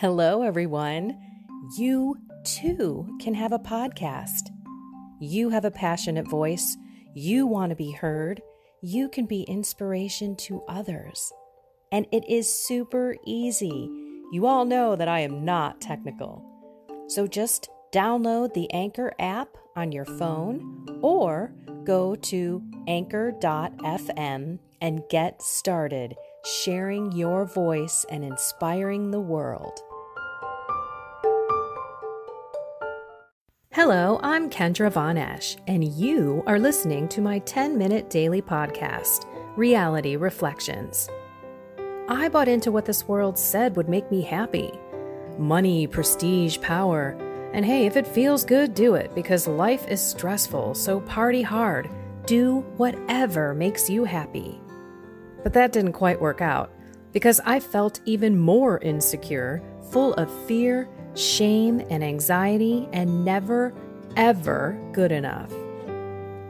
Hello, everyone. You too can have a podcast. You have a passionate voice. You want to be heard. You can be inspiration to others. And it is super easy. You all know that I am not technical. So just download the Anchor app on your phone or go to anchor.fm and get started sharing your voice and inspiring the world. Hello, I'm Kendra Von Esh, and you are listening to my 10 minute daily podcast, Reality Reflections. I bought into what this world said would make me happy money, prestige, power. And hey, if it feels good, do it because life is stressful, so party hard. Do whatever makes you happy. But that didn't quite work out because I felt even more insecure, full of fear, shame, and anxiety, and never, ever good enough.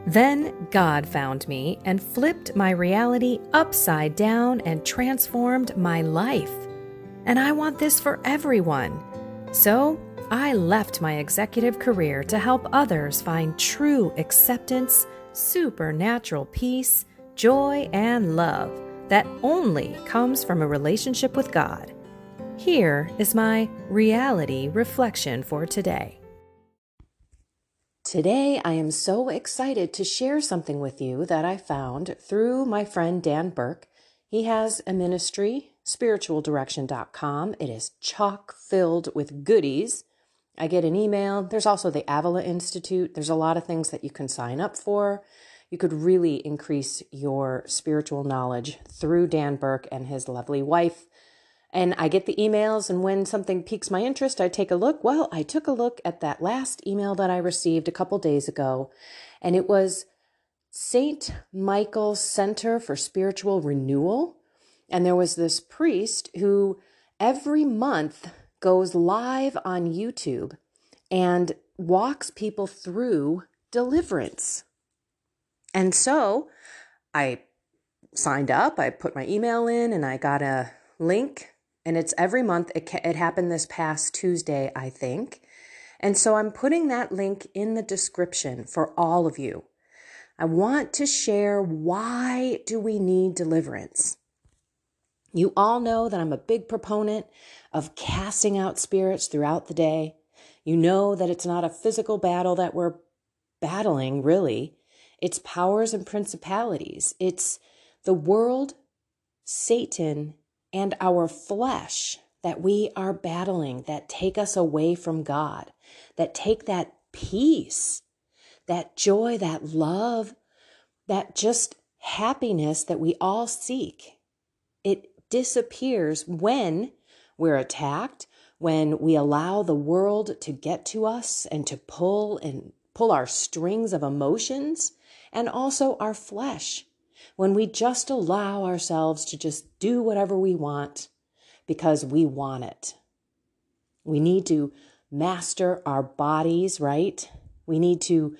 Then God found me and flipped my reality upside down and transformed my life. And I want this for everyone. So I left my executive career to help others find true acceptance, supernatural peace, joy, and love that only comes from a relationship with God. Here is my reality reflection for today. Today, I am so excited to share something with you that I found through my friend Dan Burke. He has a ministry, spiritualdirection.com. It is chock filled with goodies. I get an email. There's also the Avila Institute. There's a lot of things that you can sign up for you could really increase your spiritual knowledge through Dan Burke and his lovely wife. And I get the emails, and when something piques my interest, I take a look. Well, I took a look at that last email that I received a couple days ago, and it was St. Michael's Center for Spiritual Renewal. And there was this priest who every month goes live on YouTube and walks people through deliverance. And so I signed up, I put my email in, and I got a link. And it's every month. It, it happened this past Tuesday, I think. And so I'm putting that link in the description for all of you. I want to share why do we need deliverance? You all know that I'm a big proponent of casting out spirits throughout the day. You know that it's not a physical battle that we're battling, really. It's powers and principalities. It's the world, Satan, and our flesh that we are battling that take us away from God, that take that peace, that joy, that love, that just happiness that we all seek. It disappears when we're attacked, when we allow the world to get to us and to pull and pull our strings of emotions and also our flesh when we just allow ourselves to just do whatever we want because we want it. We need to master our bodies, right? We need to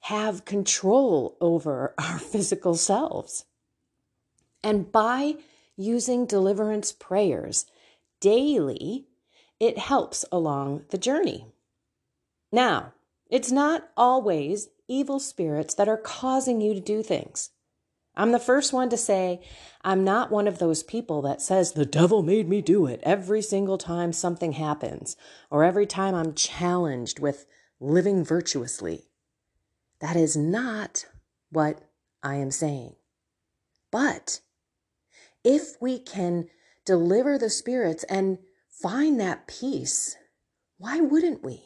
have control over our physical selves. And by using deliverance prayers daily, it helps along the journey. Now, it's not always evil spirits that are causing you to do things. I'm the first one to say I'm not one of those people that says the devil made me do it every single time something happens or every time I'm challenged with living virtuously. That is not what I am saying. But if we can deliver the spirits and find that peace, why wouldn't we?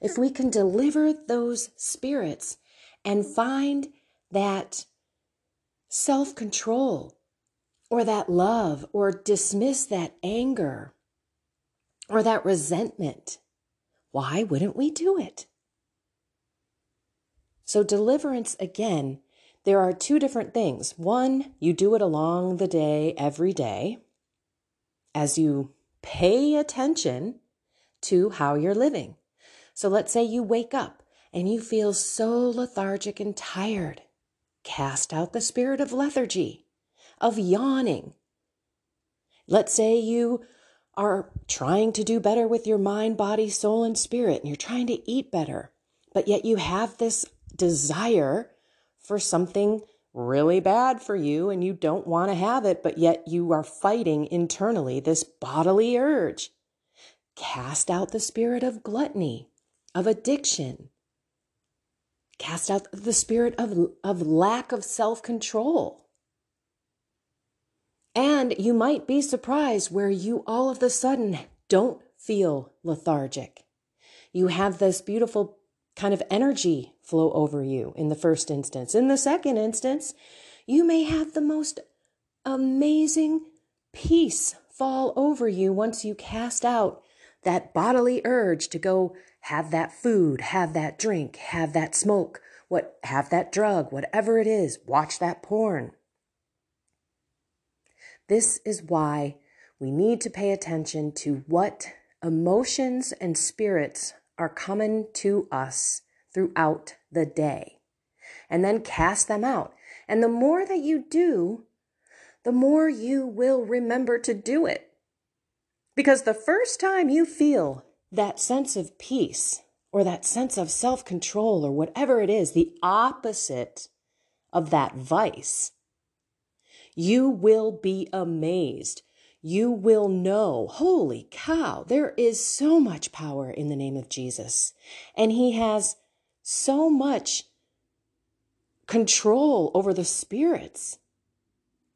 If we can deliver those spirits and find that self control or that love or dismiss that anger or that resentment, why wouldn't we do it? So, deliverance again, there are two different things. One, you do it along the day, every day, as you pay attention to how you're living. So let's say you wake up and you feel so lethargic and tired. Cast out the spirit of lethargy, of yawning. Let's say you are trying to do better with your mind, body, soul, and spirit, and you're trying to eat better, but yet you have this desire for something really bad for you and you don't want to have it, but yet you are fighting internally this bodily urge. Cast out the spirit of gluttony, of addiction. Cast out the spirit of, of lack of self control. And you might be surprised where you all of a sudden don't feel lethargic. You have this beautiful kind of energy flow over you in the first instance. In the second instance, you may have the most amazing peace fall over you once you cast out that bodily urge to go have that food, have that drink, have that smoke, what have that drug, whatever it is, watch that porn. This is why we need to pay attention to what emotions and spirits are coming to us throughout the day and then cast them out. And the more that you do, the more you will remember to do it. Because the first time you feel that sense of peace or that sense of self control or whatever it is, the opposite of that vice, you will be amazed. You will know, holy cow, there is so much power in the name of Jesus. And he has so much control over the spirits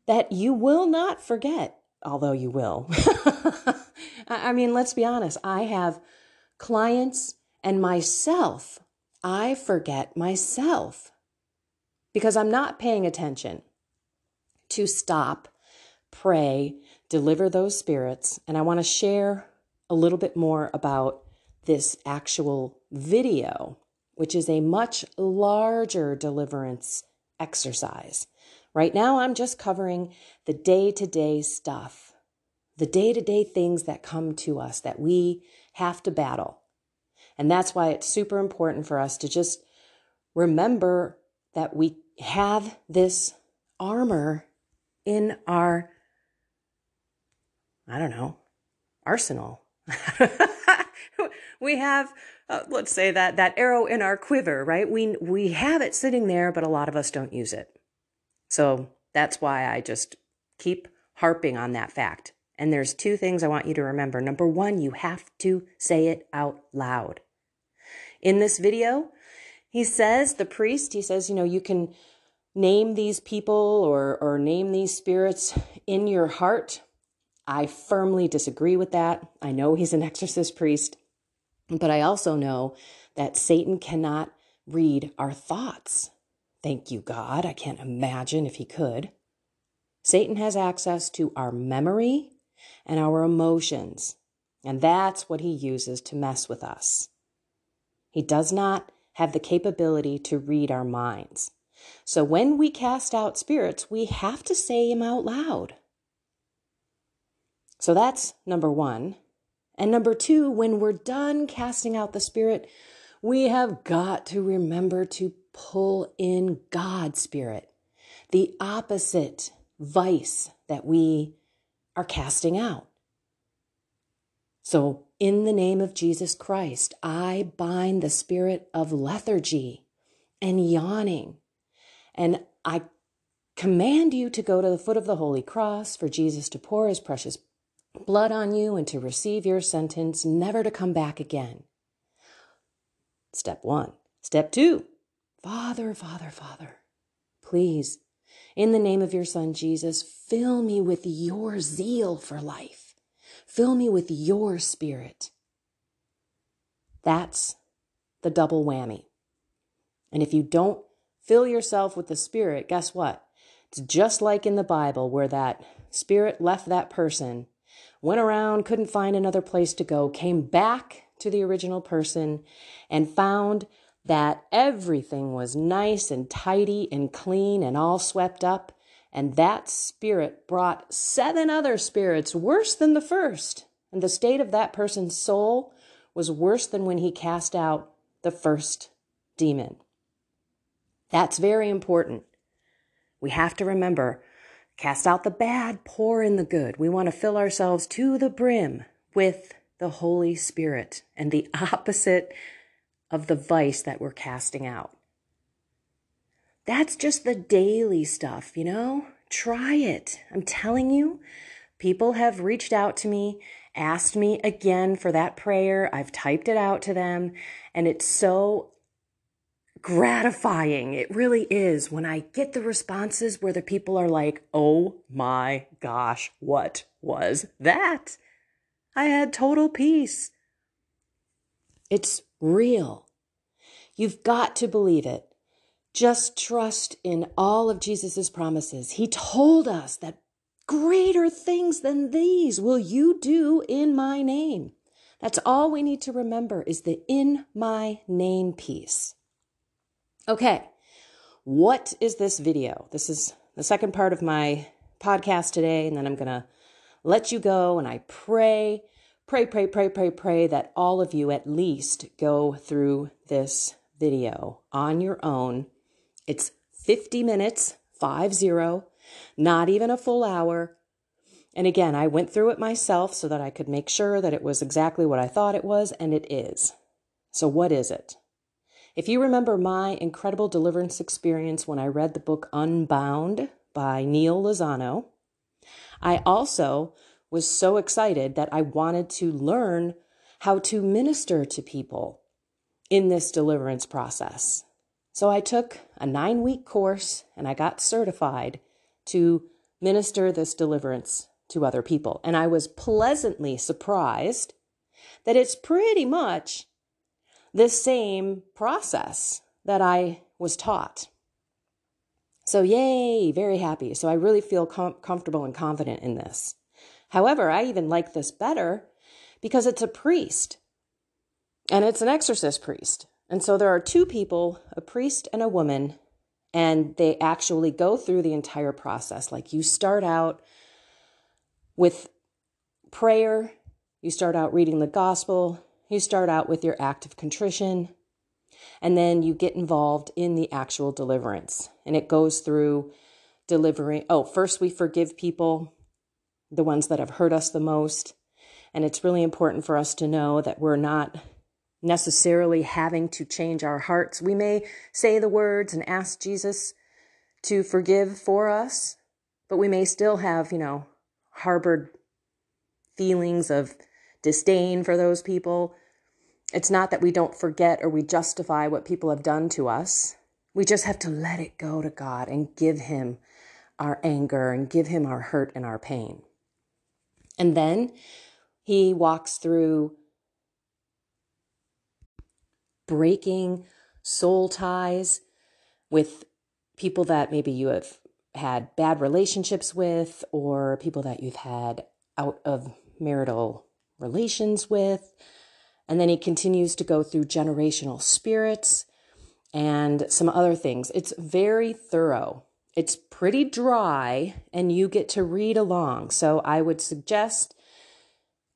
that you will not forget, although you will. I mean, let's be honest. I have clients and myself. I forget myself because I'm not paying attention to stop, pray, deliver those spirits. And I want to share a little bit more about this actual video, which is a much larger deliverance exercise. Right now, I'm just covering the day to day stuff, the day to day things that come to us that we have to battle. And that's why it's super important for us to just remember that we have this armor in our, I don't know, arsenal. we have, uh, let's say that that arrow in our quiver, right? We we have it sitting there, but a lot of us don't use it. So that's why I just keep harping on that fact. And there's two things I want you to remember. Number one, you have to say it out loud. In this video, he says, the priest, he says, you know, you can name these people or, or name these spirits in your heart. I firmly disagree with that. I know he's an exorcist priest, but I also know that Satan cannot read our thoughts. Thank you, God. I can't imagine if he could. Satan has access to our memory and our emotions, and that's what he uses to mess with us. He does not have the capability to read our minds. So when we cast out spirits, we have to say them out loud. So that's number one. And number two, when we're done casting out the spirit, we have got to remember to pull in God's spirit, the opposite vice that we are casting out. So, in the name of Jesus Christ, I bind the spirit of lethargy and yawning and I command you to go to the foot of the Holy Cross for Jesus to pour his precious blood on you and to receive your sentence, never to come back again. Step one. Step two Father, Father, Father, please, in the name of your Son Jesus, fill me with your zeal for life. Fill me with your spirit. That's the double whammy. And if you don't fill yourself with the Spirit, guess what? It's just like in the Bible where that Spirit left that person, went around, couldn't find another place to go, came back to the original person, and found that everything was nice and tidy and clean and all swept up. And that spirit brought seven other spirits worse than the first. And the state of that person's soul was worse than when he cast out the first demon. That's very important. We have to remember cast out the bad, pour in the good. We want to fill ourselves to the brim with the Holy Spirit and the opposite of the vice that we're casting out. That's just the daily stuff, you know? Try it. I'm telling you, people have reached out to me, asked me again for that prayer. I've typed it out to them, and it's so gratifying. It really is when I get the responses where the people are like, oh my gosh, what was that? I had total peace. It's real. You've got to believe it. Just trust in all of Jesus' promises. He told us that greater things than these will you do in my name. That's all we need to remember is the in my name piece. Okay, what is this video? This is the second part of my podcast today, and then I'm going to let you go. And I pray, pray, pray, pray, pray, pray that all of you at least go through this video on your own. It's 50 minutes, five zero, not even a full hour. And again, I went through it myself so that I could make sure that it was exactly what I thought it was, and it is. So, what is it? If you remember my incredible deliverance experience when I read the book Unbound by Neal Lozano, I also was so excited that I wanted to learn how to minister to people in this deliverance process. So I took a nine week course and I got certified to minister this deliverance to other people. And I was pleasantly surprised that it's pretty much the same process that I was taught. So, yay, very happy. So, I really feel com- comfortable and confident in this. However, I even like this better because it's a priest and it's an exorcist priest. And so, there are two people, a priest and a woman, and they actually go through the entire process. Like, you start out with prayer, you start out reading the gospel, you start out with your act of contrition, and then you get involved in the actual deliverance. And it goes through delivering. Oh, first we forgive people, the ones that have hurt us the most. And it's really important for us to know that we're not necessarily having to change our hearts. We may say the words and ask Jesus to forgive for us, but we may still have, you know, harbored feelings of disdain for those people. It's not that we don't forget or we justify what people have done to us. We just have to let it go to God and give Him our anger and give Him our hurt and our pain. And then He walks through breaking soul ties with people that maybe you have had bad relationships with or people that you've had out of marital relations with. And then he continues to go through generational spirits and some other things. It's very thorough. It's pretty dry, and you get to read along. So I would suggest,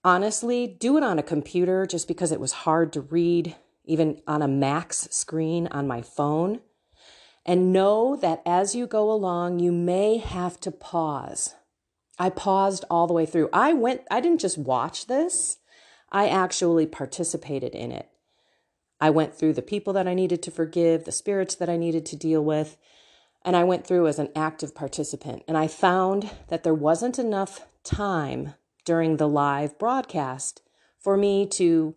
honestly, do it on a computer just because it was hard to read, even on a max screen on my phone. And know that as you go along, you may have to pause. I paused all the way through. I went, I didn't just watch this, I actually participated in it. I went through the people that I needed to forgive, the spirits that I needed to deal with, and I went through as an active participant. And I found that there wasn't enough time during the live broadcast for me to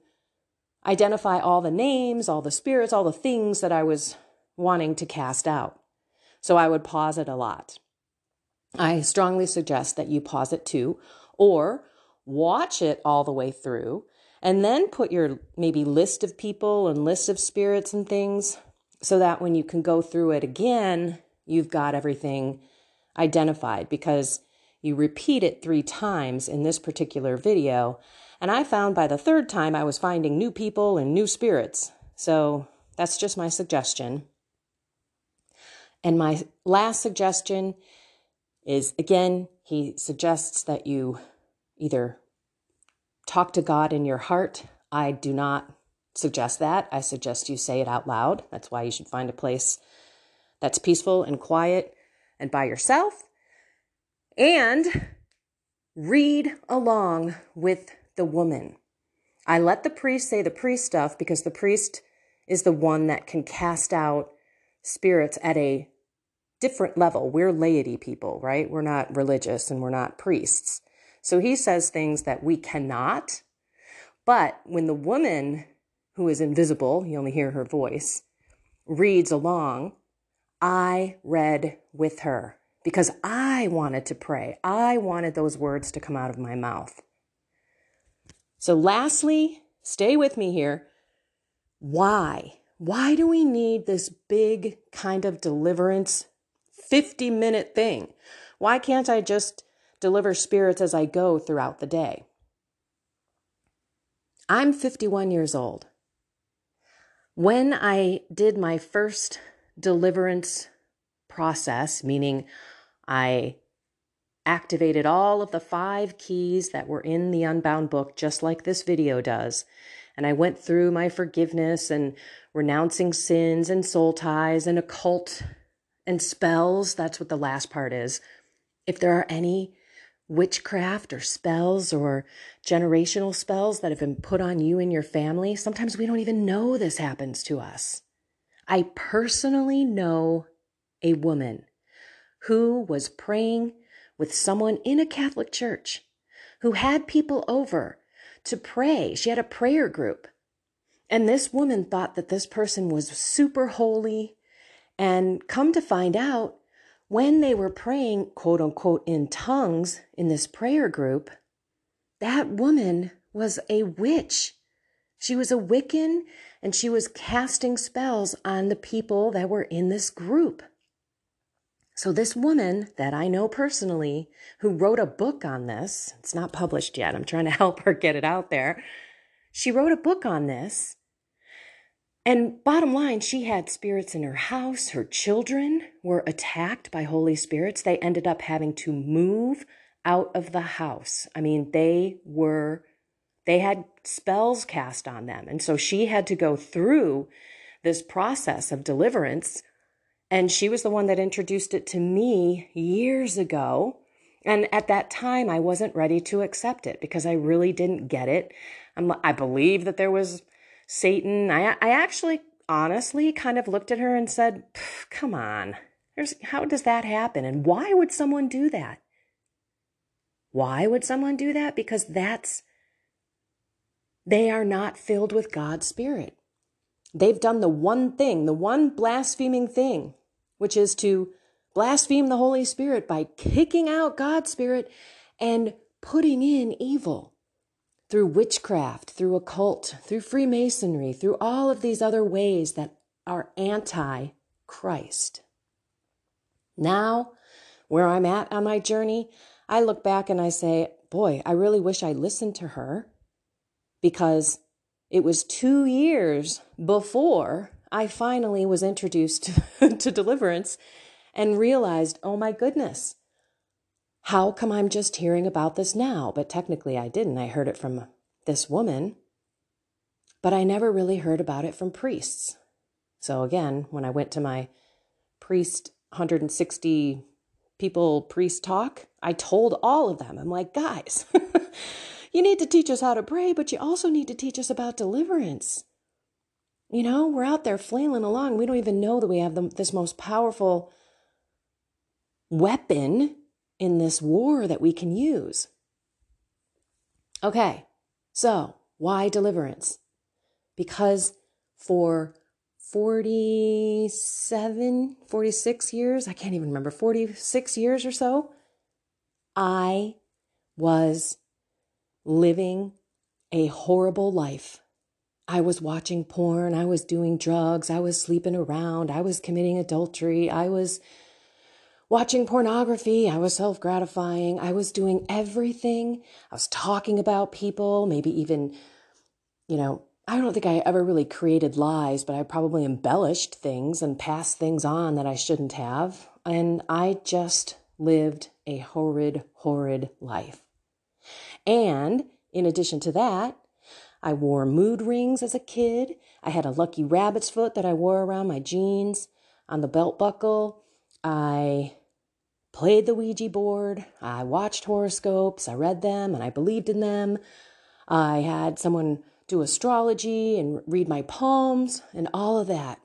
identify all the names, all the spirits, all the things that I was wanting to cast out. So I would pause it a lot. I strongly suggest that you pause it too, or watch it all the way through, and then put your maybe list of people and list of spirits and things so that when you can go through it again, you've got everything identified because you repeat it three times in this particular video. And I found by the third time I was finding new people and new spirits. So that's just my suggestion. And my last suggestion is again, he suggests that you either talk to God in your heart. I do not suggest that. I suggest you say it out loud. That's why you should find a place that's peaceful and quiet and by yourself. and read along with the woman. I let the priest say the priest stuff because the priest is the one that can cast out spirits at a different level. We're laity people, right? We're not religious and we're not priests. So he says things that we cannot. But when the woman who is invisible, you only hear her voice, reads along, I read with her because I wanted to pray. I wanted those words to come out of my mouth. So, lastly, stay with me here. Why? Why do we need this big kind of deliverance 50 minute thing? Why can't I just deliver spirits as I go throughout the day? I'm 51 years old. When I did my first deliverance process, meaning I activated all of the five keys that were in the Unbound book, just like this video does. And I went through my forgiveness and renouncing sins and soul ties and occult and spells. That's what the last part is. If there are any witchcraft or spells or generational spells that have been put on you and your family, sometimes we don't even know this happens to us. I personally know a woman who was praying with someone in a Catholic church who had people over to pray. She had a prayer group. And this woman thought that this person was super holy. And come to find out, when they were praying, quote unquote, in tongues in this prayer group, that woman was a witch. She was a Wiccan and she was casting spells on the people that were in this group. So, this woman that I know personally, who wrote a book on this, it's not published yet, I'm trying to help her get it out there. She wrote a book on this. And bottom line, she had spirits in her house. Her children were attacked by holy spirits. They ended up having to move out of the house. I mean, they were, they had spells cast on them. And so she had to go through this process of deliverance and she was the one that introduced it to me years ago. And at that time, I wasn't ready to accept it because I really didn't get it. I'm, i believe that there was Satan. I, I actually, honestly, kind of looked at her and said, "Come on, There's, how does that happen? And why would someone do that? Why would someone do that? Because that's they are not filled with God's Spirit. They've done the one thing, the one blaspheming thing, which is to blaspheme the Holy Spirit by kicking out God's Spirit and putting in evil through witchcraft, through occult, through Freemasonry, through all of these other ways that are anti Christ. Now, where I'm at on my journey, I look back and I say, boy, I really wish I listened to her because it was two years before I finally was introduced to deliverance and realized, oh my goodness, how come I'm just hearing about this now? But technically, I didn't. I heard it from this woman, but I never really heard about it from priests. So, again, when I went to my priest 160 people priest talk, I told all of them, I'm like, guys, You need to teach us how to pray, but you also need to teach us about deliverance. You know, we're out there flailing along. We don't even know that we have the, this most powerful weapon in this war that we can use. Okay, so why deliverance? Because for 47, 46 years, I can't even remember, 46 years or so, I was living a horrible life. I was watching porn, I was doing drugs, I was sleeping around, I was committing adultery, I was watching pornography, I was self gratifying, I was doing everything. I was talking about people, maybe even, you know, I don't think I ever really created lies, but I probably embellished things and passed things on that I shouldn't have. And I just lived a horrid, horrid life. And in addition to that, I wore mood rings as a kid. I had a lucky rabbit's foot that I wore around my jeans on the belt buckle. I played the Ouija board, I watched horoscopes, I read them, and I believed in them. I had someone do astrology and read my palms and all of that.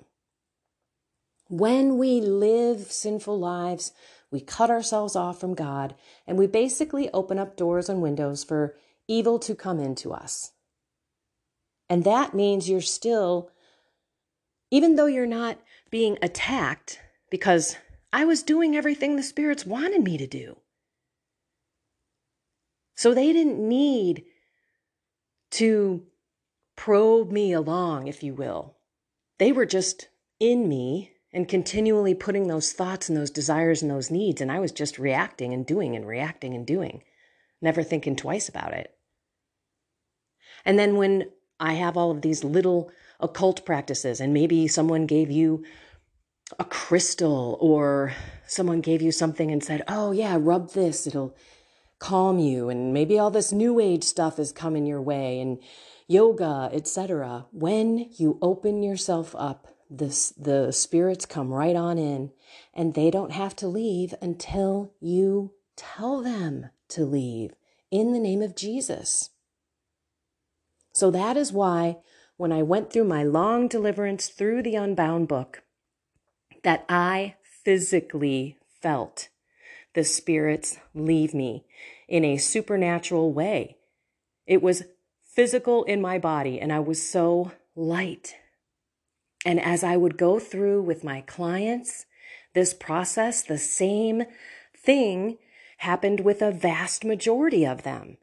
When we live sinful lives, we cut ourselves off from God and we basically open up doors and windows for evil to come into us. And that means you're still, even though you're not being attacked, because I was doing everything the spirits wanted me to do. So they didn't need to probe me along, if you will. They were just in me and continually putting those thoughts and those desires and those needs. And I was just reacting and doing and reacting and doing, never thinking twice about it. And then when I have all of these little occult practices, and maybe someone gave you a crystal or someone gave you something and said, Oh, yeah, rub this, it'll calm you. And maybe all this new age stuff is coming your way. And yoga, etc. When you open yourself up, this, the spirits come right on in and they don't have to leave until you tell them to leave in the name of Jesus. So that is why when I went through my long deliverance through the Unbound book, that I physically felt the spirits leave me in a supernatural way. It was physical in my body, and I was so light. And as I would go through with my clients, this process, the same thing happened with a vast majority of them.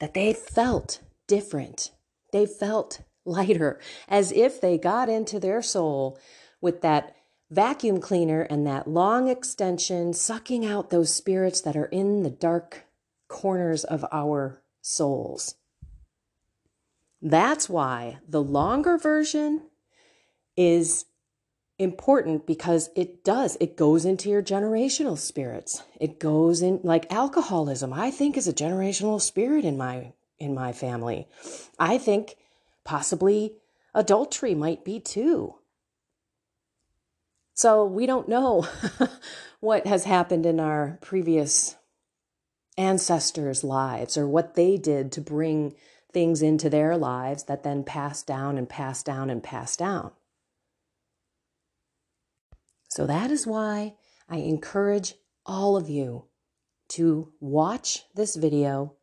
That they felt different. They felt lighter, as if they got into their soul with that vacuum cleaner and that long extension, sucking out those spirits that are in the dark corners of our souls. That's why the longer version is important because it does it goes into your generational spirits. It goes in like alcoholism i think is a generational spirit in my in my family. I think possibly adultery might be too. So we don't know what has happened in our previous ancestors lives or what they did to bring things into their lives that then passed down and passed down and passed down. So that is why I encourage all of you to watch this video,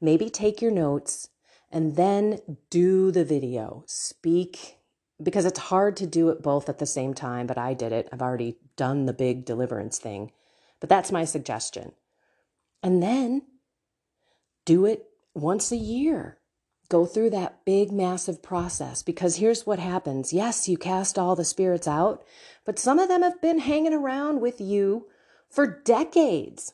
maybe take your notes, and then do the video. Speak, because it's hard to do it both at the same time, but I did it. I've already done the big deliverance thing. But that's my suggestion. And then do it once a year go through that big, massive process because here's what happens. Yes, you cast all the spirits out, but some of them have been hanging around with you for decades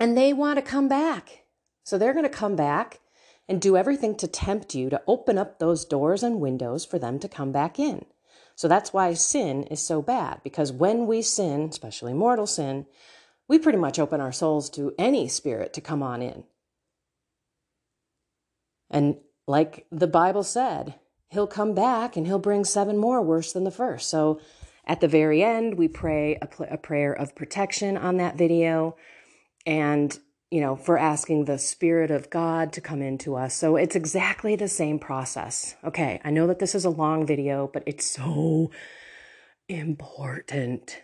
and they want to come back. So they're going to come back and do everything to tempt you to open up those doors and windows for them to come back in. So that's why sin is so bad because when we sin, especially mortal sin, we pretty much open our souls to any spirit to come on in. And like the Bible said, he'll come back and he'll bring seven more worse than the first. So at the very end, we pray a, a prayer of protection on that video and, you know, for asking the Spirit of God to come into us. So it's exactly the same process. Okay, I know that this is a long video, but it's so important.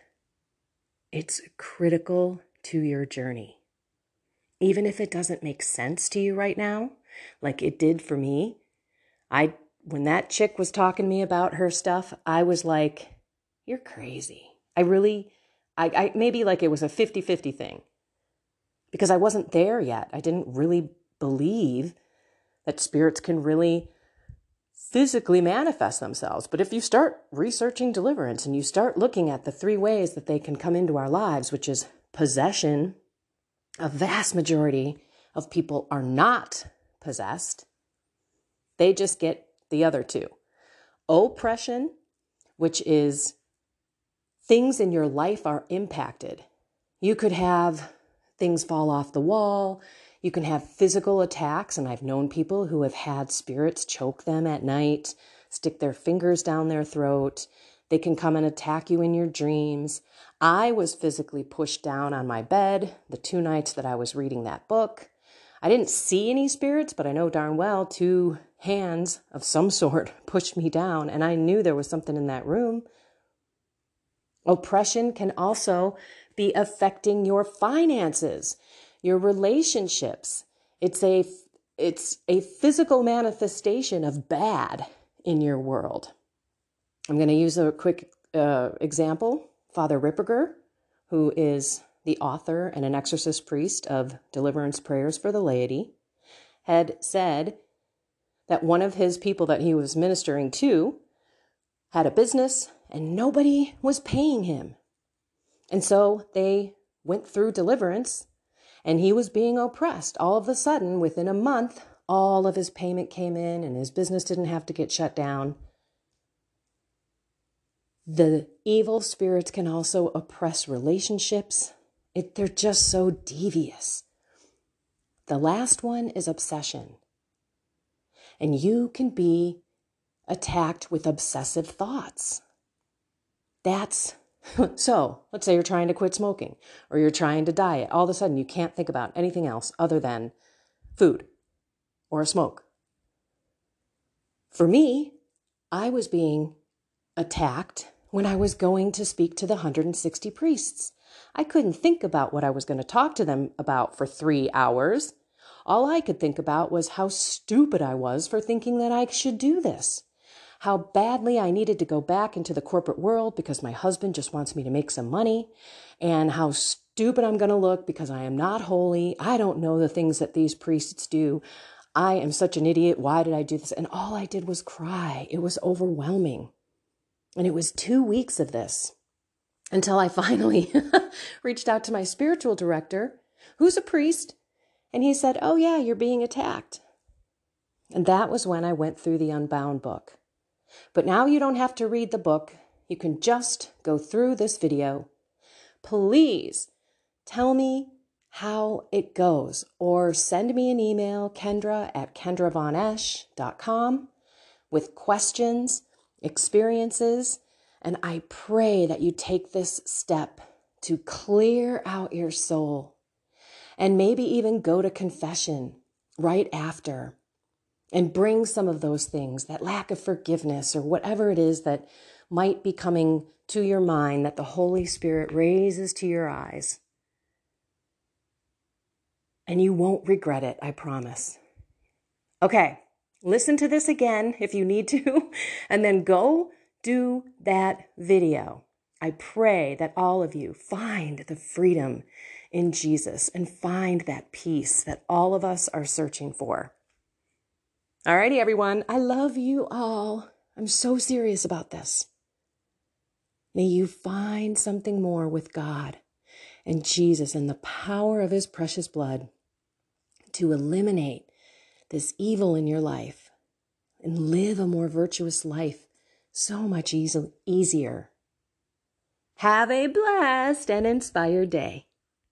It's critical to your journey. Even if it doesn't make sense to you right now, like it did for me. I when that chick was talking to me about her stuff, I was like, you're crazy. I really I, I maybe like it was a 50-50 thing. Because I wasn't there yet. I didn't really believe that spirits can really physically manifest themselves. But if you start researching deliverance and you start looking at the three ways that they can come into our lives, which is possession, a vast majority of people are not possessed. They just get the other two. Oppression, which is things in your life are impacted. You could have things fall off the wall. You can have physical attacks, and I've known people who have had spirits choke them at night, stick their fingers down their throat. They can come and attack you in your dreams. I was physically pushed down on my bed the two nights that I was reading that book. I didn't see any spirits, but I know darn well two hands of some sort pushed me down, and I knew there was something in that room. Oppression can also be affecting your finances, your relationships. It's a it's a physical manifestation of bad in your world. I'm going to use a quick uh, example. Father Ripperger, who is the author and an exorcist priest of Deliverance Prayers for the Laity, had said that one of his people that he was ministering to had a business and nobody was paying him. And so they went through deliverance and he was being oppressed. All of a sudden, within a month, all of his payment came in and his business didn't have to get shut down. The evil spirits can also oppress relationships. It, they're just so devious. The last one is obsession. And you can be attacked with obsessive thoughts. That's so, let's say you're trying to quit smoking or you're trying to diet. All of a sudden, you can't think about anything else other than food or a smoke. For me, I was being attacked when I was going to speak to the 160 priests. I couldn't think about what I was going to talk to them about for three hours. All I could think about was how stupid I was for thinking that I should do this how badly I needed to go back into the corporate world because my husband just wants me to make some money, and how stupid I'm going to look because I am not holy. I don't know the things that these priests do. I am such an idiot. Why did I do this? And all I did was cry. It was overwhelming. And it was two weeks of this until I finally reached out to my spiritual director, who's a priest, and he said, Oh, yeah, you're being attacked. And that was when I went through the Unbound book. But now you don't have to read the book. You can just go through this video. Please tell me how it goes or send me an email, kendra at kendravonesh.com with questions, experiences, and I pray that you take this step to clear out your soul and maybe even go to confession right after and bring some of those things, that lack of forgiveness or whatever it is that might be coming to your mind that the Holy Spirit raises to your eyes. And you won't regret it, I promise. Okay, listen to this again if you need to, and then go do that video. I pray that all of you find the freedom in Jesus and find that peace that all of us are searching for. Alrighty, everyone. I love you all. I'm so serious about this. May you find something more with God and Jesus and the power of his precious blood to eliminate this evil in your life and live a more virtuous life so much easy, easier. Have a blessed and inspired day.